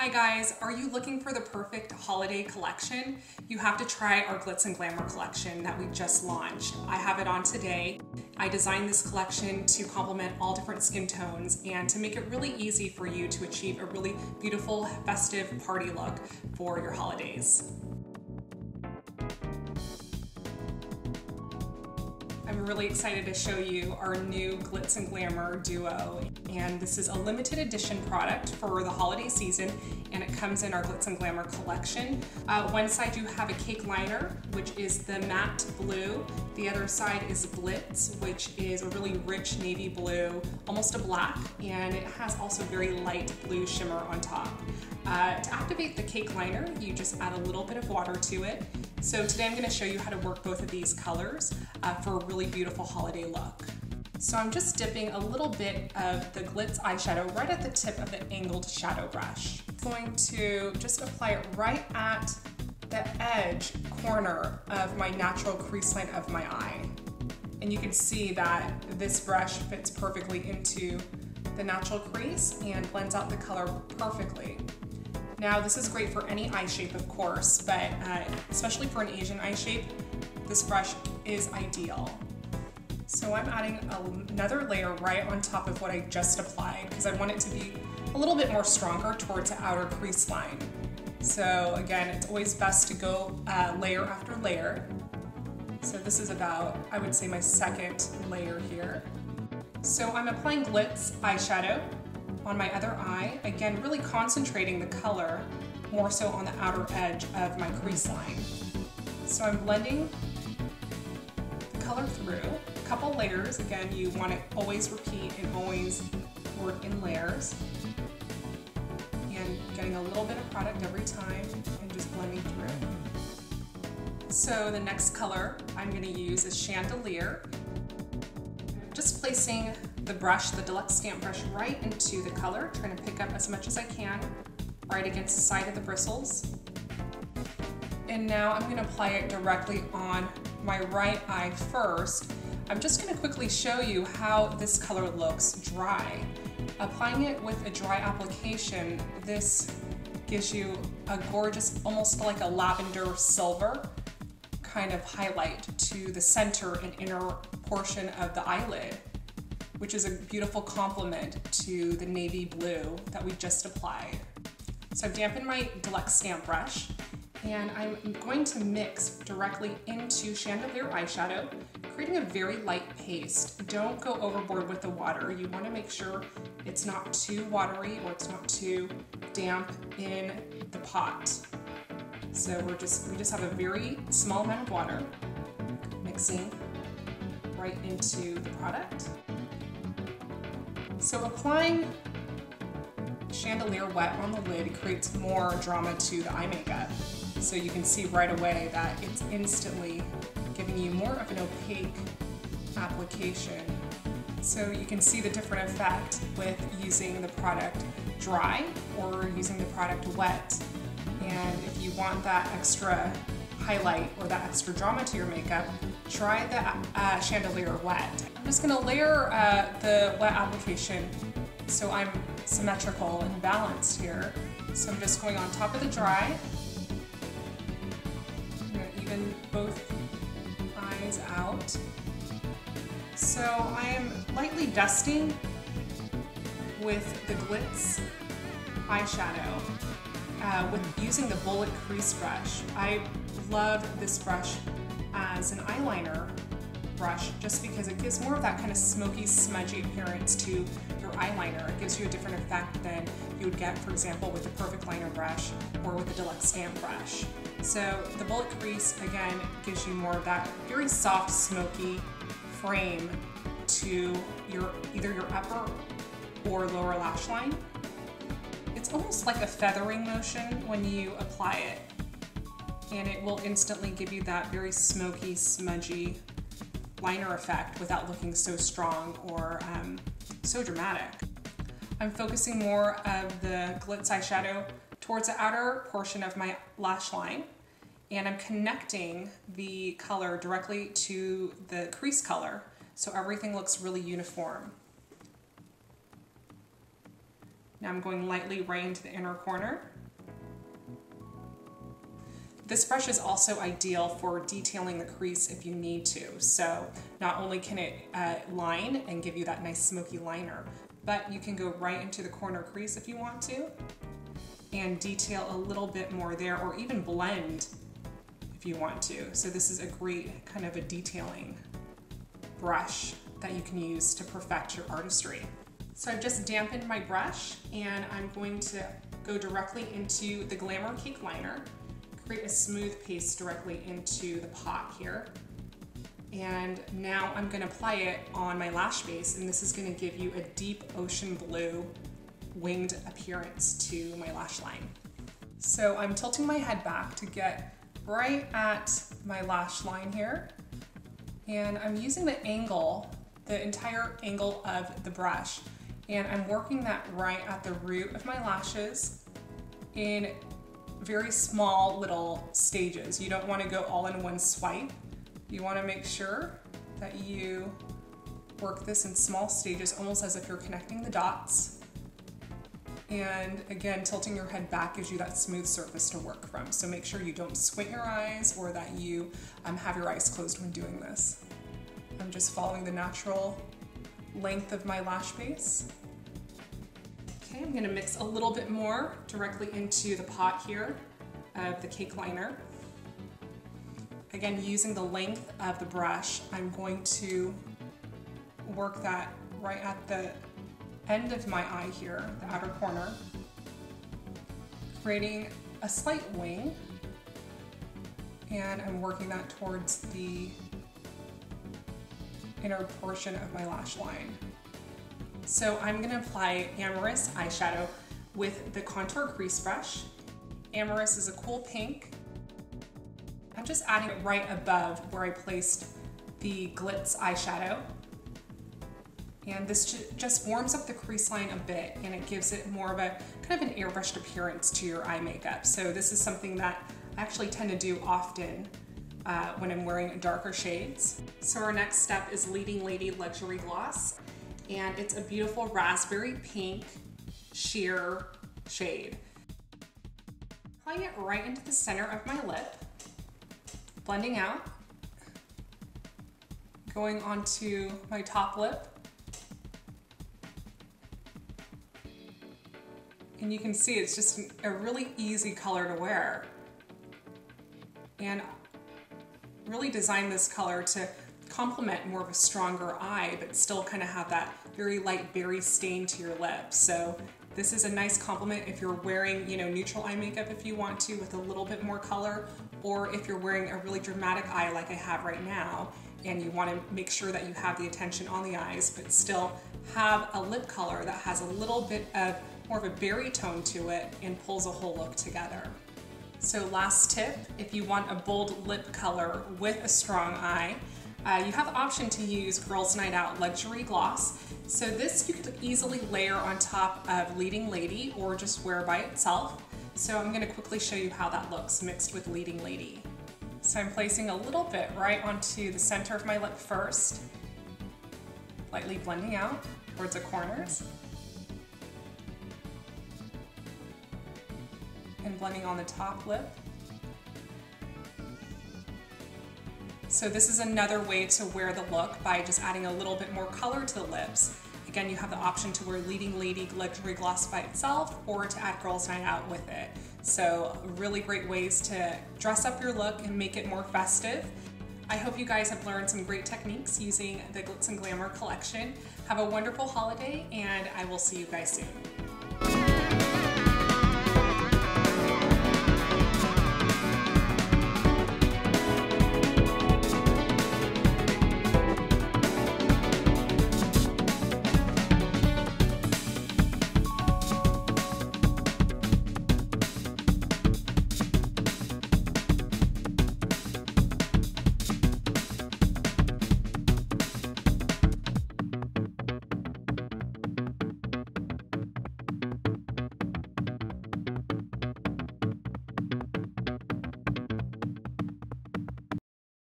Hi guys, are you looking for the perfect holiday collection? You have to try our Glitz and Glamour collection that we just launched. I have it on today. I designed this collection to complement all different skin tones and to make it really easy for you to achieve a really beautiful festive party look for your holidays. Really excited to show you our new Glitz and Glamour Duo. And this is a limited edition product for the holiday season and it comes in our Glitz and Glamour collection. Uh, one side you have a cake liner, which is the matte blue. The other side is Glitz, which is a really rich navy blue, almost a black, and it has also very light blue shimmer on top. Uh, to activate the cake liner, you just add a little bit of water to it. So today I'm gonna show you how to work both of these colors uh, for a really beautiful holiday look. So I'm just dipping a little bit of the Glitz eyeshadow right at the tip of the angled shadow brush. I'm going to just apply it right at the edge corner of my natural crease line of my eye. And you can see that this brush fits perfectly into the natural crease and blends out the color perfectly. Now this is great for any eye shape of course, but uh, especially for an Asian eye shape, this brush is ideal. So I'm adding another layer right on top of what I just applied because I want it to be a little bit more stronger towards the outer crease line. So again, it's always best to go uh, layer after layer. So this is about, I would say my second layer here. So I'm applying Glitz eyeshadow on my other eye, again really concentrating the color more so on the outer edge of my crease line. So I'm blending the color through, a couple layers, again you want to always repeat and always work in layers. And getting a little bit of product every time and just blending through. So the next color I'm going to use is Chandelier. Just placing the brush, the Deluxe Stamp Brush, right into the color, trying to pick up as much as I can right against the side of the bristles. And now I'm going to apply it directly on my right eye first. I'm just going to quickly show you how this color looks dry. Applying it with a dry application, this gives you a gorgeous, almost like a lavender silver kind of highlight to the center and inner portion of the eyelid which is a beautiful complement to the navy blue that we just applied. So I've dampened my Deluxe Stamp Brush and I'm going to mix directly into Chandelier eyeshadow, creating a very light paste. Don't go overboard with the water. You want to make sure it's not too watery or it's not too damp in the pot. So we're just we just have a very small amount of water mixing right into the product. So applying chandelier wet on the lid creates more drama to the eye makeup. So you can see right away that it's instantly giving you more of an opaque application. So you can see the different effect with using the product dry or using the product wet. And if you want that extra highlight or that extra drama to your makeup, try the uh, chandelier wet. I'm just gonna layer uh, the wet application so I'm symmetrical and balanced here. So I'm just going on top of the dry. I'm gonna even both eyes out. So I am lightly dusting with the Glitz eyeshadow uh, with using the Bullet Crease Brush. I love this brush as an eyeliner brush just because it gives more of that kind of smoky, smudgy appearance to your eyeliner. It gives you a different effect than you would get, for example, with a perfect liner brush or with a deluxe stamp brush. So the bullet crease, again, gives you more of that very soft, smoky frame to your either your upper or lower lash line. It's almost like a feathering motion when you apply it and it will instantly give you that very smoky, smudgy liner effect without looking so strong or um, so dramatic. I'm focusing more of the Glitz eyeshadow towards the outer portion of my lash line and I'm connecting the color directly to the crease color so everything looks really uniform. Now I'm going lightly right into the inner corner. This brush is also ideal for detailing the crease if you need to. So not only can it uh, line and give you that nice smoky liner, but you can go right into the corner crease if you want to and detail a little bit more there or even blend if you want to. So this is a great kind of a detailing brush that you can use to perfect your artistry. So I've just dampened my brush and I'm going to go directly into the Glamour Cake Liner create a smooth paste directly into the pot here. And now I'm gonna apply it on my lash base and this is gonna give you a deep ocean blue winged appearance to my lash line. So I'm tilting my head back to get right at my lash line here. And I'm using the angle, the entire angle of the brush. And I'm working that right at the root of my lashes in very small little stages. You don't want to go all in one swipe. You want to make sure that you work this in small stages, almost as if you're connecting the dots. And again, tilting your head back gives you that smooth surface to work from. So make sure you don't squint your eyes or that you um, have your eyes closed when doing this. I'm just following the natural length of my lash base. Okay, I'm gonna mix a little bit more directly into the pot here of the cake liner. Again, using the length of the brush, I'm going to work that right at the end of my eye here, the outer corner, creating a slight wing. And I'm working that towards the inner portion of my lash line. So I'm gonna apply Amorous eyeshadow with the Contour Crease Brush. Amorous is a cool pink. I'm just adding it right above where I placed the Glitz eyeshadow. And this just warms up the crease line a bit and it gives it more of a kind of an airbrushed appearance to your eye makeup. So this is something that I actually tend to do often uh, when I'm wearing darker shades. So our next step is Leading Lady Luxury Gloss and it's a beautiful raspberry pink sheer shade. Applying it right into the center of my lip, blending out, going onto my top lip, and you can see it's just a really easy color to wear. And really designed this color to complement more of a stronger eye, but still kind of have that very light berry stain to your lips. So this is a nice complement if you're wearing, you know, neutral eye makeup if you want to with a little bit more color, or if you're wearing a really dramatic eye like I have right now, and you want to make sure that you have the attention on the eyes, but still have a lip color that has a little bit of more of a berry tone to it and pulls a whole look together. So last tip, if you want a bold lip color with a strong eye, uh, you have the option to use Girls Night Out Luxury Gloss. So this you could easily layer on top of Leading Lady or just wear by itself. So I'm gonna quickly show you how that looks mixed with Leading Lady. So I'm placing a little bit right onto the center of my lip first, lightly blending out towards the corners. And blending on the top lip. So this is another way to wear the look by just adding a little bit more color to the lips. Again, you have the option to wear Leading Lady Luxury Gloss by itself or to add Girls Night Out with it. So really great ways to dress up your look and make it more festive. I hope you guys have learned some great techniques using the Glitz and Glamour collection. Have a wonderful holiday and I will see you guys soon.